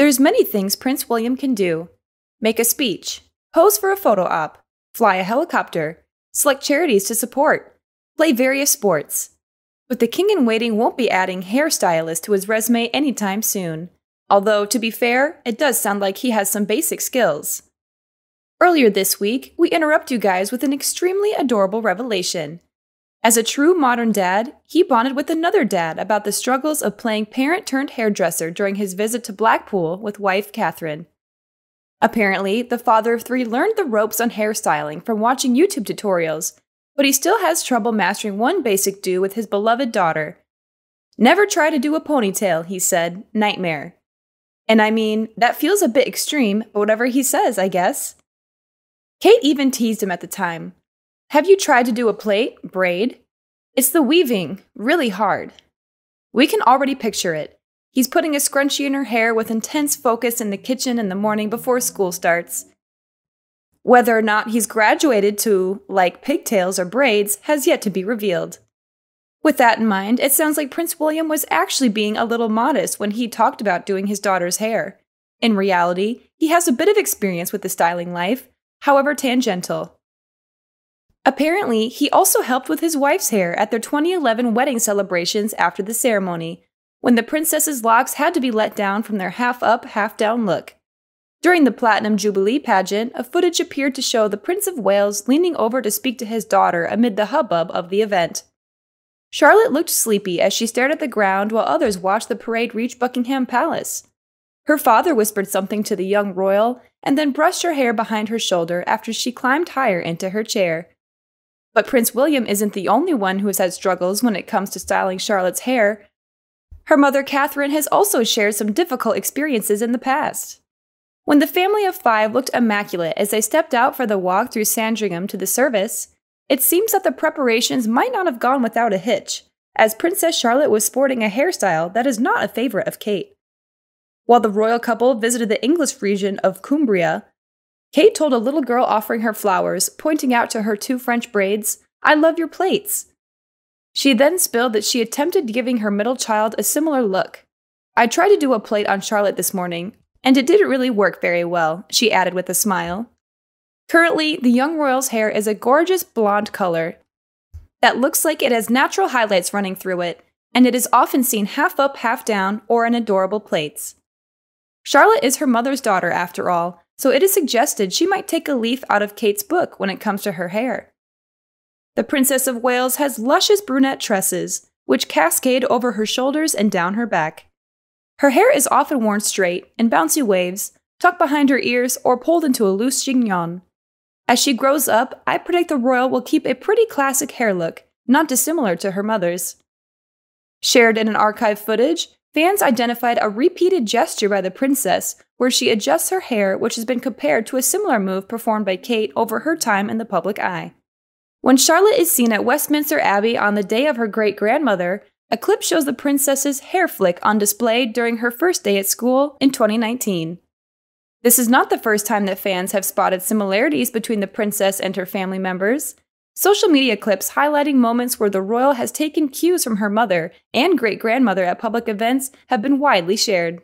There's many things Prince William can do make a speech, pose for a photo op, fly a helicopter, select charities to support, play various sports. But the king in waiting won't be adding hairstylist to his resume anytime soon. Although, to be fair, it does sound like he has some basic skills. Earlier this week, we interrupt you guys with an extremely adorable revelation. As a true modern dad, he bonded with another dad about the struggles of playing parent turned hairdresser during his visit to Blackpool with wife Catherine. Apparently, the father of three learned the ropes on hairstyling from watching YouTube tutorials, but he still has trouble mastering one basic do with his beloved daughter. Never try to do a ponytail, he said. Nightmare. And I mean, that feels a bit extreme, but whatever he says, I guess. Kate even teased him at the time. Have you tried to do a plait, braid? It's the weaving, really hard. We can already picture it. He's putting a scrunchie in her hair with intense focus in the kitchen in the morning before school starts. Whether or not he's graduated to like pigtails or braids has yet to be revealed. With that in mind, it sounds like Prince William was actually being a little modest when he talked about doing his daughter's hair. In reality, he has a bit of experience with the styling life, however tangential. Apparently, he also helped with his wife's hair at their 2011 wedding celebrations after the ceremony, when the princess's locks had to be let down from their half up, half down look. During the Platinum Jubilee pageant, a footage appeared to show the Prince of Wales leaning over to speak to his daughter amid the hubbub of the event. Charlotte looked sleepy as she stared at the ground while others watched the parade reach Buckingham Palace. Her father whispered something to the young royal and then brushed her hair behind her shoulder after she climbed higher into her chair. But Prince William isn't the only one who has had struggles when it comes to styling Charlotte's hair. Her mother, Catherine, has also shared some difficult experiences in the past. When the family of five looked immaculate as they stepped out for the walk through Sandringham to the service, it seems that the preparations might not have gone without a hitch, as Princess Charlotte was sporting a hairstyle that is not a favorite of Kate. While the royal couple visited the English region of Cumbria, Kate told a little girl offering her flowers, pointing out to her two French braids, I love your plaits. She then spilled that she attempted giving her middle child a similar look. I tried to do a plait on Charlotte this morning, and it didn't really work very well, she added with a smile. Currently, the young royal's hair is a gorgeous blonde color that looks like it has natural highlights running through it, and it is often seen half up, half down, or in adorable plaits. Charlotte is her mother's daughter, after all, so it is suggested she might take a leaf out of Kate's book when it comes to her hair. The Princess of Wales has luscious brunette tresses, which cascade over her shoulders and down her back. Her hair is often worn straight, in bouncy waves, tucked behind her ears, or pulled into a loose chignon. As she grows up, I predict the royal will keep a pretty classic hair look, not dissimilar to her mother's. Shared in an archive footage, fans identified a repeated gesture by the princess where she adjusts her hair, which has been compared to a similar move performed by Kate over her time in the public eye. When Charlotte is seen at Westminster Abbey on the day of her great grandmother, a clip shows the princess's hair flick on display during her first day at school in 2019. This is not the first time that fans have spotted similarities between the princess and her family members. Social media clips highlighting moments where the royal has taken cues from her mother and great grandmother at public events have been widely shared.